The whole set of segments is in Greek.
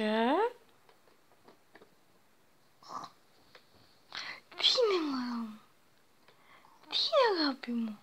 Άνοιξε. Τι είναι μωρό μου.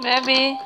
Baby.